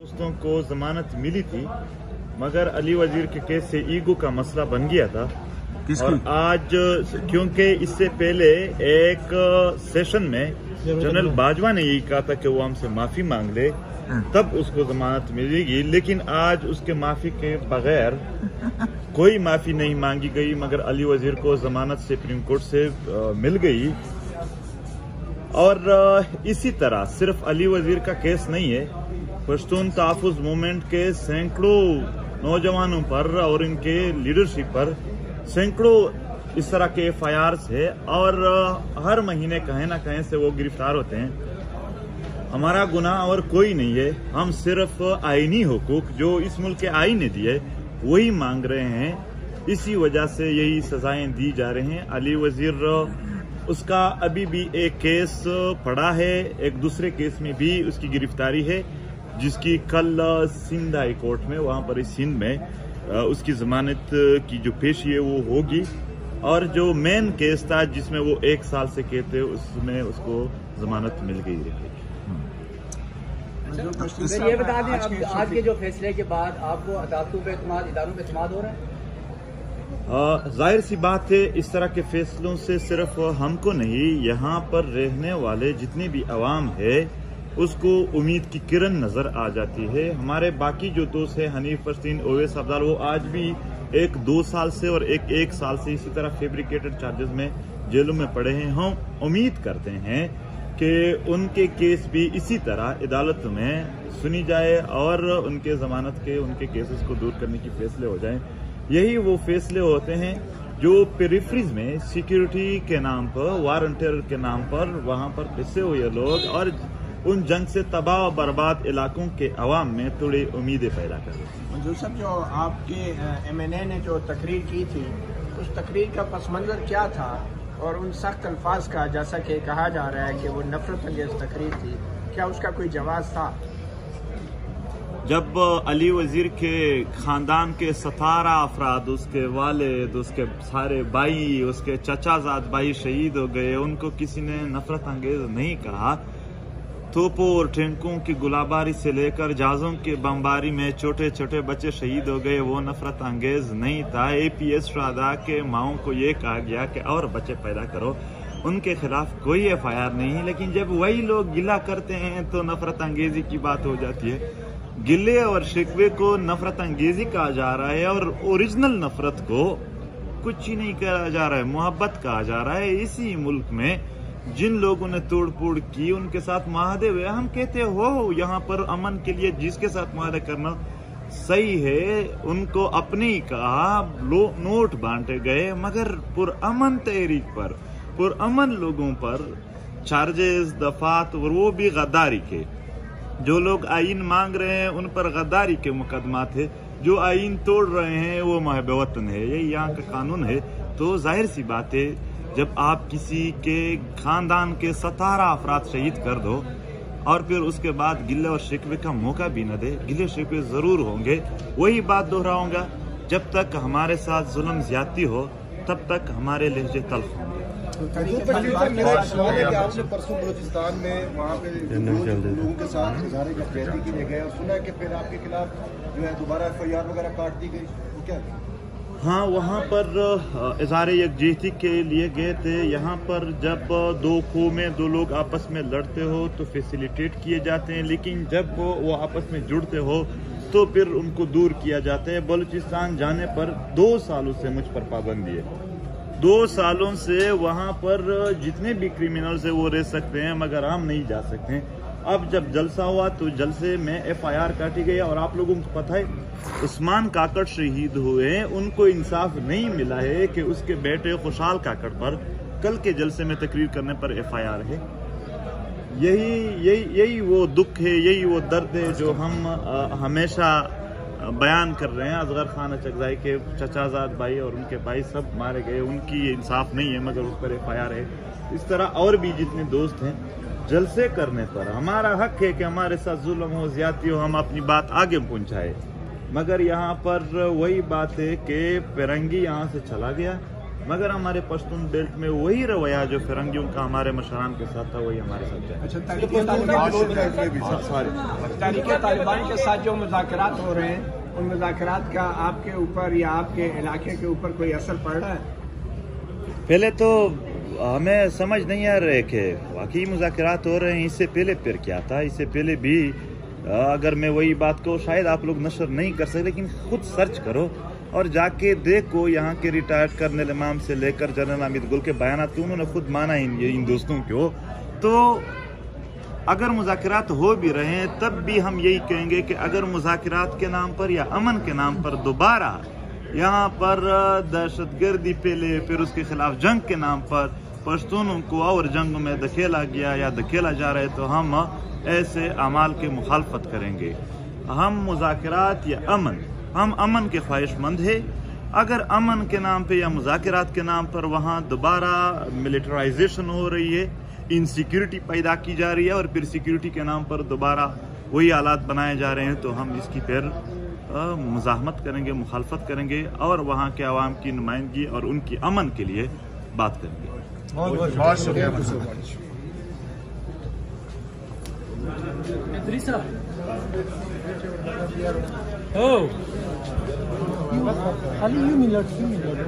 दोस्तों को जमानत मिली थी मगर अली वज़ीर के केस से ईगो का मसला बन गया था। और आज क्योंकि इससे पहले एक सेशन में जनरल बाजवा ने यही कहा था कि वो हमसे माफ़ी मांग ले तब उसको जमानत मिलेगी। लेकिन आज उसके माफ़ी के बगैर कोई माफ़ी नहीं मांगी गई मगर अली वज़ीर को जमानत सुप्रीम कोर्ट से मिल गई। और इसी तरह सिर्फ़ अली वज़ीर का केस नहीं है पश्तून तहफुज मूवमेंट के सैकड़ों नौजवानों पर और इनके लीडरशिप पर सैकड़ों इस तरह के एफ़ है और हर महीने कहीं ना कहीं से वो गिरफ़्तार होते हैं। हमारा गुनाह और कोई नहीं है। हम सिर्फ़ आईनी हुकूक जो इस मुल्क के आइन ने दिए, वही मांग रहे हैं। इसी वजह से यही सजाएँ दी जा रही हैं। अली वज़ीर उसका अभी भी एक केस पड़ा है, एक दूसरे केस में भी उसकी गिरफ्तारी है। जिसकी कल सिंध हाई कोर्ट में वहाँ पर इस सिंध में उसकी जमानत की जो पेशी है वो होगी। और जो मेन केस था जिसमें वो एक साल से कहते उसमें उसको जमानत मिल गई है। सर ये बता दें आज के जो फैसले के बाद आपको अदालतों पे इदारों पे एतमाद हो रहा है? ज़ाहिर सी बात है इस तरह के फैसलों से सिर्फ़ हमको नहीं यहाँ पर रहने वाले जितने भी आवाम है उसको उम्मीद की किरण नज़र आ जाती है। हमारे बाकी जो दोस्त है, हनीफ फरसीन ओवैस, अब्दाल, वो आज भी एक दो साल से और एक एक साल से इसी तरह फेब्रिकेटेड चार्जेस में जेलों में पड़े हैं। हम उम्मीद करते हैं कि उनके केस भी इसी तरह अदालत में सुनी जाए और उनके जमानत के, उनके केसेस को दूर करने की फैसले हो जाएँ। यही वो फैसले होते हैं जो पेरिफ्रीज में सिक्योरिटी के नाम पर वारंटियर के नाम पर, वहाँ पर पिसे हुए लोग और उन जंग से तबाह और बर्बाद इलाकों के अवाम में थोड़ी उम्मीदें पैदा कर रहे मंजूर साहब जो आपके एम एन ए ने जो तकरीर की थी उस तकरीर का पस मंजर क्या था? और उन सख्त अल्फाज का जैसा कि कहा जा रहा है कि वो नफरत अंगेज तकरीर थी क्या उसका कोई जवाब था? जब अली वज़ीर के खानदान के सतारा अफराद उसके वालिद उसके सारे भाई उसके चचाजाद भाई शहीद हो गए उनको किसी ने नफरत अंगेज नहीं कहा। तोपों और टैंकों की गुलाबारी से लेकर जहाजों की बमबारी में छोटे छोटे बच्चे शहीद हो गए, वो नफरत अंगेज नहीं था। ए पी एस शादा के माओ को ये कहा गया कि और बच्चे पैदा करो। उनके खिलाफ कोई एफ़ आई आर नहीं है लेकिन जब वही लोग गिला करते हैं तो नफरत अंगेजी की बात हो जाती है। गिले और शिकवे को नफरत अंगेजी कहा जा रहा है और ओरिजिनल नफरत को कुछ ही नहीं कहा जा रहा है, मोहब्बत कहा जा रहा है। इसी मुल्क में जिन लोगों ने तोड़ फोड़ की, उनके साथ महादे हुए हम कहते हो यहाँ पर अमन के लिए जिसके साथ महादे करना सही है, उनको अपने कहा नोट बांटे गए, मगर पुरअमन तहरीक पर पुरअमन लोगों पर चार्जेस दफात, और वो भी गद्दारी के। जो लोग आइन मांग रहे हैं, उन पर गद्दारी के मुकदमा थे। जो आइन तोड़ रहे हैं, वो महब वतन है यही यहाँ का कानून है। तो ज़ाहिर सी बात है जब आप किसी के खानदान के सतारा अफराद शहीद कर दो और फिर उसके बाद गिले और शिकवे का मौका भी न दे गिले शिकवे ज़रूर होंगे वही बात दोहराऊँगा जब तक हमारे साथ जुल्म ज्यादती हो तब तक हमारे लहजे तल्ख होंगे है है दोबारा एफ़ आई आर वगैरह काट दी गई वो क्या है? वहाँ पर इजहार यकजहती के लिए गए थे। यहाँ पर जब दो खो में दो लोग आपस में लड़ते हो तो फैसिलिटेट किए जाते हैं। लेकिन जब वो वो आपस में जुड़ते हो तो फिर उनको दूर किया जाता है। बलूचिस्तान जाने पर दो सालों से मुझ पर पाबंदी है। दो सालों से वहाँ पर जितने भी क्रिमिनल्स है, वो रह सकते हैं, मगर हम नहीं जा सकते हैं। अब जब जलसा हुआ तो जलसे में एफआईआर काटी गई और आप लोगों को पता है उस्मान काकड़ शहीद हुए उनको इंसाफ नहीं मिला है कि उसके बेटे खुशहाल काकड़ पर कल के जलसे में तकरीर करने पर एफआईआर है। यही यही यही वो दुख है यही वो दर्द है जो हम अ, हमेशा बयान कर रहे हैं। असगर खान अचकजाई के चचाजाद भाई और उनके भाई सब मारे गए उनकी इंसाफ नहीं है मगर उस पर एफ़ आई आर है। इस तरह और भी जितने दोस्त हैं जलसे करने पर हमारा हक है कि हमारे साथ जुल्म हो ज़्यादा हो हम अपनी बात आगे पहुँचाए। मगर यहाँ पर वही बात है कि फिरंगी यहाँ से चला गया। मगर हमारे पश्तून बेल्ट में वही रवैया जो फिरंगियों का हमारे मशरान के साथ था वही हमारे साथ है अच्छा तरीके तालिबान के साथ जो मुजाकरात हो रहे हैं उन मुजाकरात का आपके ऊपर या आपके इलाके के ऊपर कोई असर पड़ रहा है? पहले तो हमें समझ नहीं आ रहे कि वाकई मुजाकरात हो रहे हैं, इससे पहले फिर क्या था? इससे पहले भी अगर मैं वही बात को शायद आप लोग नशर नहीं कर सकते, लेकिन खुद सर्च करो और जाके देखो यहाँ के रिटायर्ड कर्नल इमाम से लेकर जनरल अमित गुल के बयान तो उन्होंने खुद माना इन इन दोस्तों को। तो अगर मुजाकरात हो भी रहे हैं, तब भी हम यही कहेंगे कि अगर मुजाकरात के नाम पर या अमन के नाम पर दोबारा यहाँ पर दहशत गर्दी पहले फिर उसके खिलाफ जंग के नाम पर पश्तूनों को और जंग में धकेला गया या धकेला जा रहा है तो हम ऐसे अमाल की मुखालफत करेंगे। हम मुजाकरात या अमन, हम अमन के ख्वाहिशमंद है। अगर अमन के नाम पे या मुजाकरात के नाम पर वहाँ दोबारा मिलिटराइजेशन हो रही है इनसिक्योरिटी पैदा की जा रही है और फिर सिक्योरिटी के नाम पर दोबारा वही आलात बनाए जा रहे हैं तो हम इसकी फिर मुजाहमत करेंगे, मुखालफत करेंगे और वहाँ के आवाम की नुमाइंदगी और उनकी अमन के लिए बात करेंगे। बहुत बहुत शुक्रिया Oh. खाली यू मिलट यू मिलट